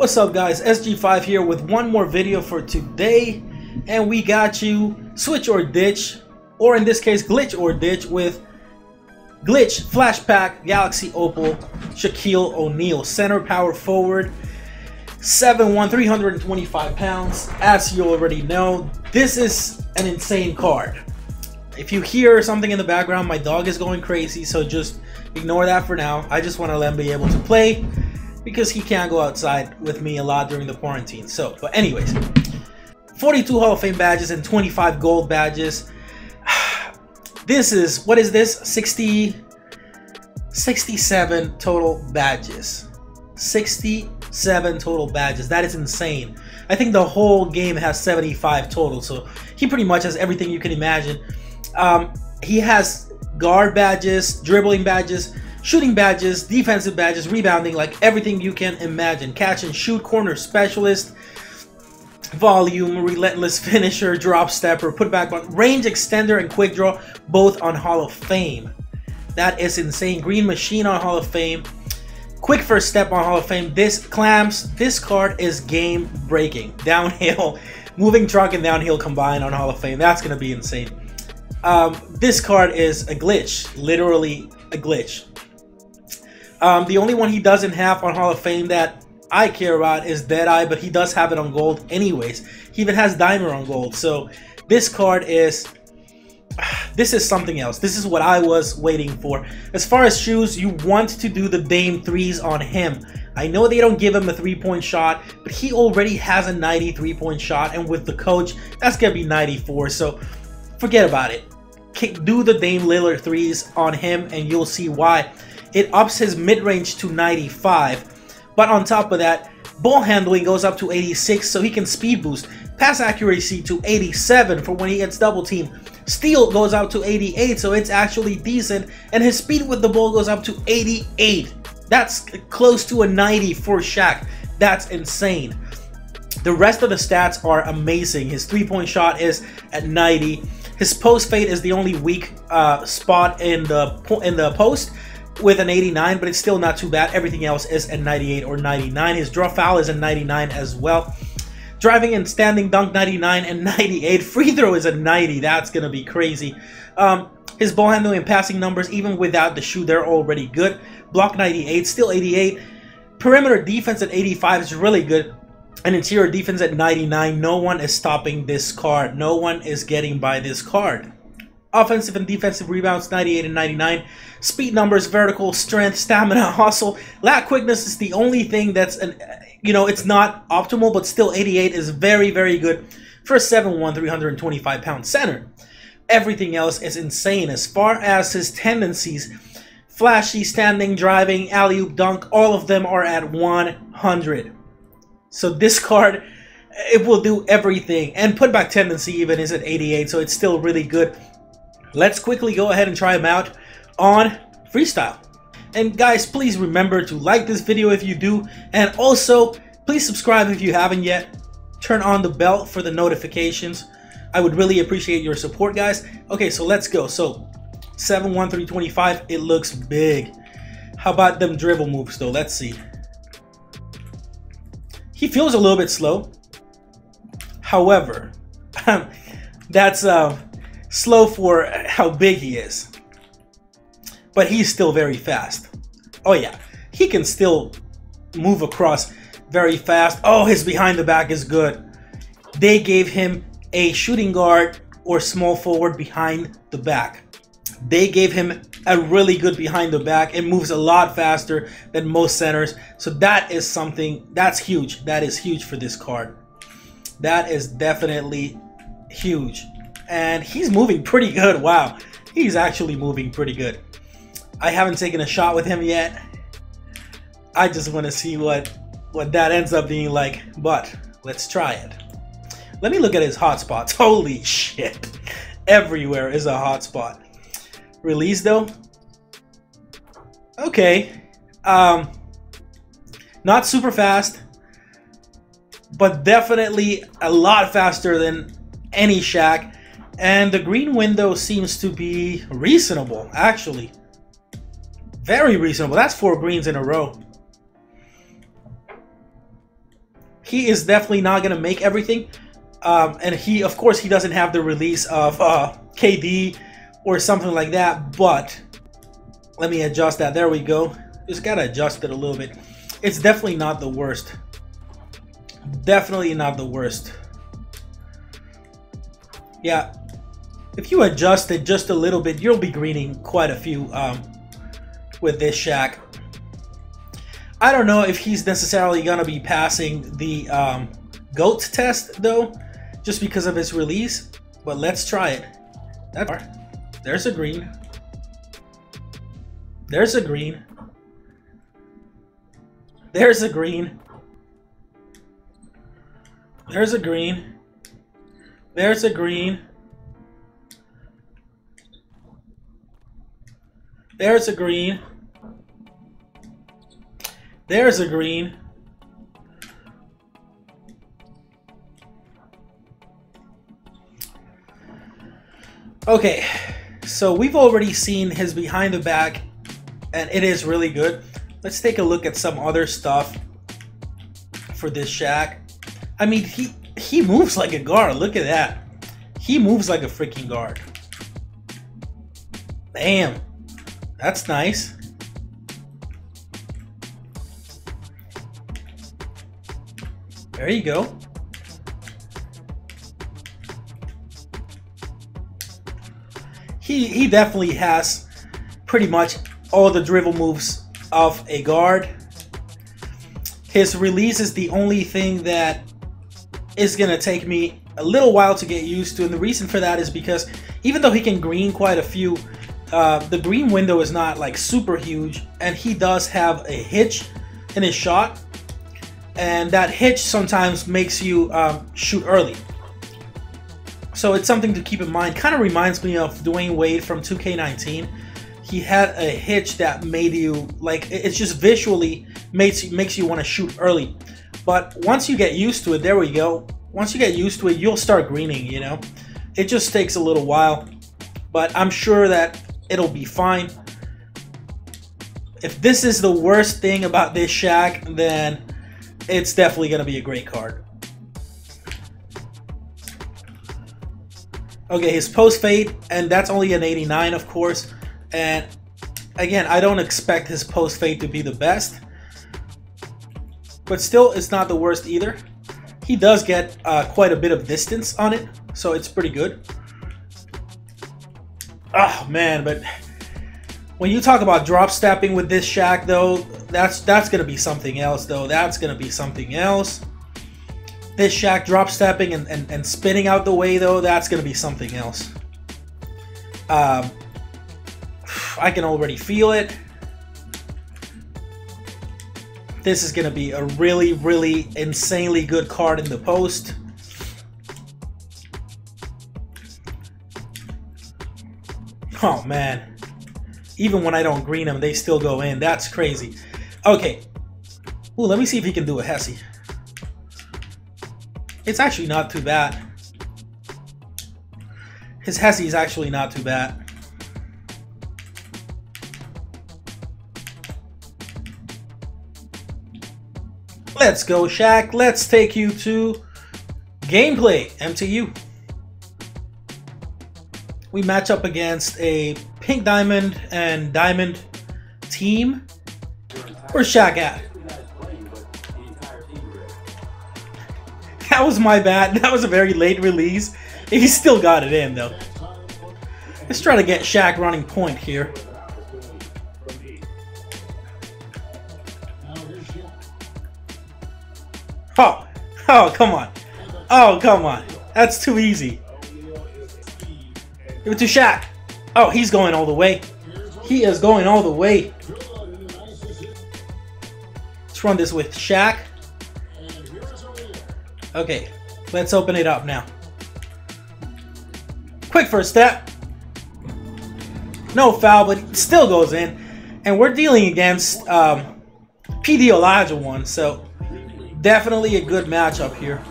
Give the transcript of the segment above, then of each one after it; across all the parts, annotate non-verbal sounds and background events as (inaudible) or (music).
What's up guys, SG5 here with one more video for today and we got you switch or ditch or in this case glitch or ditch with glitch flashback Galaxy Opal Shaquille O'Neal. Center power forward 7'1 325 pounds. As you already know this is an insane card. If you hear something in the background my dog is going crazy so just ignore that for now. I just want to let him be able to play because he can't go outside with me a lot during the quarantine. So, but anyways, 42 Hall of Fame badges and 25 gold badges. (sighs) This is, what is this? 60, 67 total badges. 67 total badges. That is insane. I think the whole game has 75 total, so he pretty much has everything you can imagine. Um, he has guard badges, dribbling badges, shooting badges, defensive badges, rebounding, like everything you can imagine. Catch and shoot, corner specialist, volume, relentless (laughs) finisher, drop stepper, put back on range extender, and quick draw, both on Hall of Fame. That is insane. Green Machine on Hall of Fame. Quick first step on Hall of Fame. This clamps, this card is game breaking. (laughs) Downhill, moving truck and downhill combined on Hall of Fame. That's going to be insane. Um, this card is a glitch, literally a glitch. Um, the only one he doesn't have on Hall of Fame that I care about is Deadeye, but he does have it on gold anyways. He even has Dimer on gold. So this card is (sighs) this is something else. This is what I was waiting for. As far as shoes, you want to do the Dame threes on him. I know they don't give him a three-point shot, but he already has a 93-point shot, and with the coach, that's gonna be 94. So forget about it. Do the Dame Lillard threes on him, and you'll see why it ups his mid-range to 95. But on top of that, ball handling goes up to 86 so he can speed boost. Pass accuracy to 87 for when he gets double team. Steal goes up to 88 so it's actually decent. And his speed with the ball goes up to 88. That's close to a 90 for Shaq. That's insane. The rest of the stats are amazing. His three-point shot is at 90. His post fade is the only weak uh, spot in the in the post, with an 89, but it's still not too bad. Everything else is a 98 or 99. His draw foul is a 99 as well. Driving and standing dunk 99 and 98. Free throw is a 90. That's going to be crazy. Um, his ball handling and passing numbers, even without the shoe, they're already good. Block 98, still 88. Perimeter defense at 85 is really good. And interior defense at 99. No one is stopping this card. No one is getting by this card. Offensive and defensive rebounds, 98 and 99. Speed numbers, vertical, strength, stamina, (laughs) hustle. Lat quickness is the only thing that's, an, you know, it's not optimal, but still 88 is very, very good for a 7'1", 325 pound center. Everything else is insane as far as his tendencies. Flashy, standing, driving, alley-oop, dunk, all of them are at 100. So this card, it will do everything. And putback tendency even is at 88, so it's still really good let's quickly go ahead and try them out on freestyle. And guys, please remember to like this video if you do, and also please subscribe if you haven't yet. Turn on the bell for the notifications. I would really appreciate your support, guys. Okay, so let's go. So 71325, it looks big. How about them dribble moves though? Let's see. He feels a little bit slow. However, (laughs) that's uh, slow for how big he is. But he's still very fast. Oh yeah, he can still move across very fast. Oh, his behind the back is good. They gave him a shooting guard or small forward behind the back. They gave him a really good behind the back. It moves a lot faster than most centers. So that is something, that's huge. That is huge for this card. That is definitely huge and he's moving pretty good. Wow, he's actually moving pretty good. I haven't taken a shot with him yet. I just want to see what what that ends up being like, but let's try it. Let me look at his hotspots. (laughs) Holy shit. Everywhere is a hotspot. Release though? Okay. Um not super fast, but definitely a lot faster than any Shaq. And the green window seems to be reasonable, actually. Very reasonable. That's four greens in a row. he is definitely not going to make everything. Um, and he, of course, he doesn't have the release of uh, KD or something like that. But let me adjust that. There we go. Just got to adjust it a little bit. It's definitely not the worst. Definitely not the worst. Yeah, if you adjust it just a little bit, you'll be greening quite a few um, with this Shaq. I don't know if he's necessarily going to be passing the um, GOAT test, though, just because of his release. But let's try it. That's There's a green. There's a green. There's a green. There's a green. There's a green. There's a green. There's a green. Okay, so we've already seen his behind the back, and it is really good. Let's take a look at some other stuff for this Shaq. I mean, he he moves like a guard. Look at that. He moves like a freaking guard. Damn. That's nice. There you go. He, he definitely has pretty much all the dribble moves of a guard. His release is the only thing that is going to take me a little while to get used to. And the reason for that is because even though he can green quite a few, uh, the green window is not like super huge. And he does have a hitch in his shot. And that hitch sometimes makes you um, shoot early. So it's something to keep in mind. Kind of reminds me of Dwyane Wade from 2K19. He had a hitch that made you like it's just visually makes makes you want to shoot early. But once you get used to it, there we go. Once you get used to it, you'll start greening, you know. It just takes a little while, but I'm sure that it'll be fine. If this is the worst thing about this Shaq, then it's definitely going to be a great card. Okay, his post fade, and that's only an 89, of course. And again, I don't expect his post fade to be the best, but still, it's not the worst either. He does get uh, quite a bit of distance on it, so it's pretty good. Oh man, but when you talk about drop stepping with this Shaq, though, that's that's gonna be something else. Though that's gonna be something else this Shaq drop stepping and, and, and spinning out the way though, that's to be something else. Um, I can already feel it. This is to be a really, really insanely good card in the post. Oh man. Even when I don't green them, they still go in. That's crazy. Okay. Ooh, let me see if he can do a hesi. It's actually not too bad. His hesi is actually not too bad. Let's go, Shaq. Let's take you to gameplay, MTU. We match up against a pink diamond and diamond team. Where's Shaq at? That was my bad. (laughs) That was a very late release. He still got it in, though. Let's try to get Shaq running point here. Oh, (laughs) oh, come on. Oh, come on. That's too easy. Give it to Shaq. Oh, he's going all the way. He is going all the way. Let's run this with Shaq. Okay, let's open it up now. Quick first step. No foul, but still goes in. And we're dealing against um, PD Olajuwon, so definitely a good matchup here.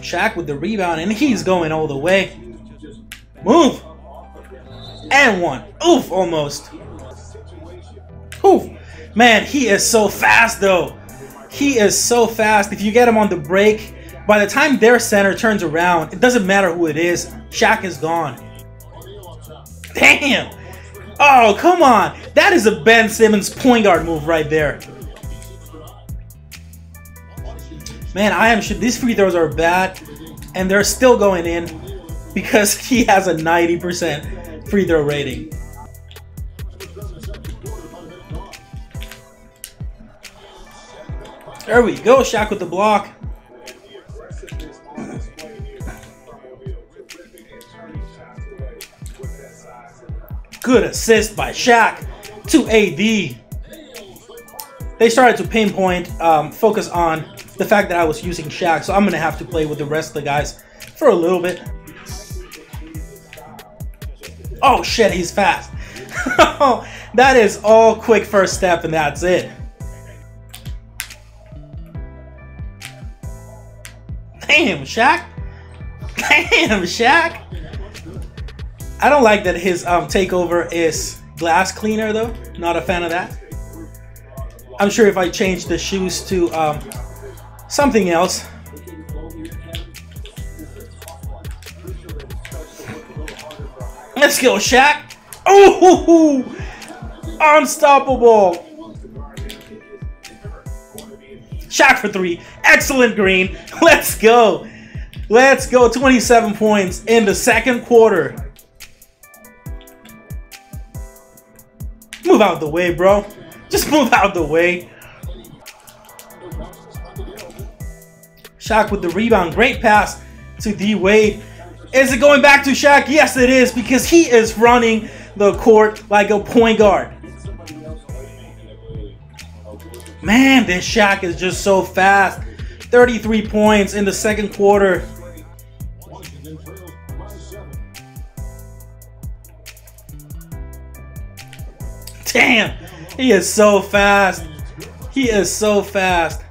Shaq with the rebound, and he's going all the way. Move! And one. Oof, almost. Oof. Man, he is so fast, though. He is so fast. If you get him on the break, by the time their center turns around, it doesn't matter who it is. Shaq is gone. Damn. Oh, come on. That is a Ben Simmons point guard move right there. Man, I am these free throws are bad, and they're still going in because (laughs) he has a 90% free throw rating. There we go, Shaq with the block. Good assist by Shaq to AD. They started to pinpoint, um, focus on the fact that I was using Shaq, so I'm going to have to play with the rest of the guys for a little bit. Oh shit, he's fast. (laughs) that is all quick first step and that's it. Damn, Shaq. (laughs) Damn, Shaq. I don't like that his um, takeover is glass cleaner though. Not a fan of that. I'm sure if I change the shoes to um, something else. Let's go, Shaq. Oh, unstoppable. Shaq for three. Excellent green. (laughs) Let's go. Let's go. 27 points in the second quarter. Move out the way, bro. Just move out the way. Shaq with the rebound. Great pass to D Wade. Is it going back to Shaq? Yes, it is because he is running the court like a point guard. Man, this Shaq is just so fast. 33 points in the second quarter. Damn, he is so fast. He is so fast.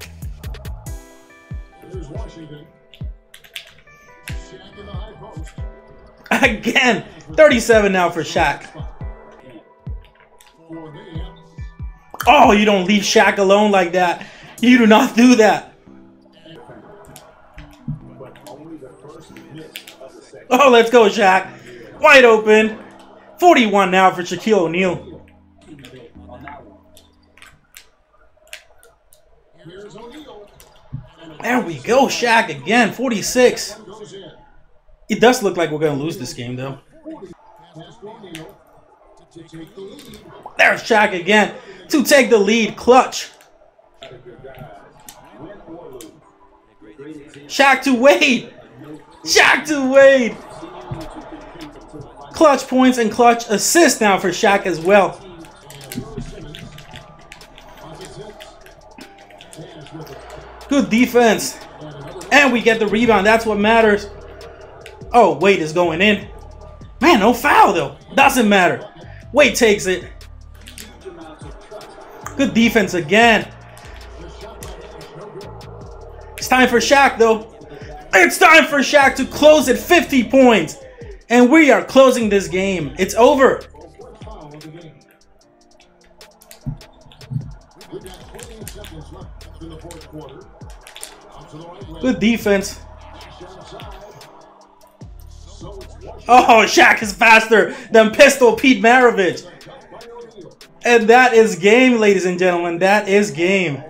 (laughs) Again, 37 now for Shaq. Oh, you don't leave Shaq alone like that. You do not do that. Oh, let's go, Shaq. Wide open. 41 now for Shaquille O'Neal. There we go, Shaq again. 46. It does look like we're going to lose this game, though. There's Shaq again to take the lead. Clutch. Shaq to Wade. Shaq to Wade. Clutch points and clutch assists now for Shaq as well. Good defense. And we get the rebound. That's what matters. Oh, Wade is going in. Man, no foul though. Doesn't matter. Wade takes it. Good defense again. It's time for Shaq though. It's time for Shaq to close at 50 points. And we are closing this game. It's over. Good defense. Oh, Shaq is faster than Pistol Pete Maravich. And that is game, ladies and gentlemen. That is game.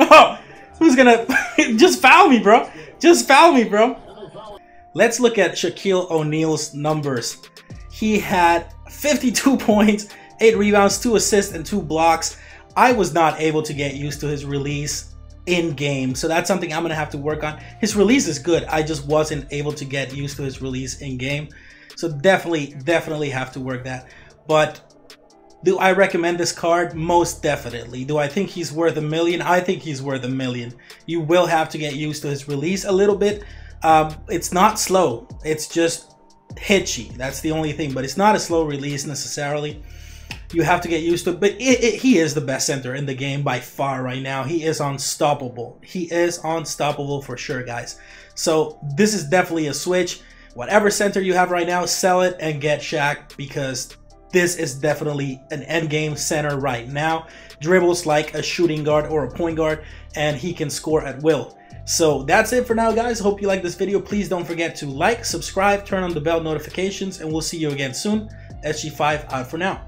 Oh, who's gonna (laughs) just foul me, bro? Just foul me, bro. Let's look at Shaquille O'Neal's numbers. He had 52 (laughs) points, 8 rebounds, 2 assists, and 2 blocks. I was not able to get used to his release in game, so that's something I'm gonna have to work on. His release is good. I just wasn't able to get used to his release in game. So definitely, definitely have to work that. But do I recommend this card? Most definitely. Do I think he's worth a million? I think he's worth a million. You will have to get used to his release a little bit. Um, it's not slow. It's just hitchy. That's the only thing. But it's not a slow release necessarily. You have to get used to. But it, it, he is the best center in the game by far right now. He is unstoppable. He is unstoppable for sure, guys. So this is definitely a switch. Whatever center you have right now, sell it and get Shaq because this is definitely an endgame center right now. Dribbles like a shooting guard or a point guard, and he can score at will. So that's it for now, guys. Hope you like this video. Please don't forget to like, subscribe, turn on the bell notifications, and we'll see you again soon. SG5 out for now.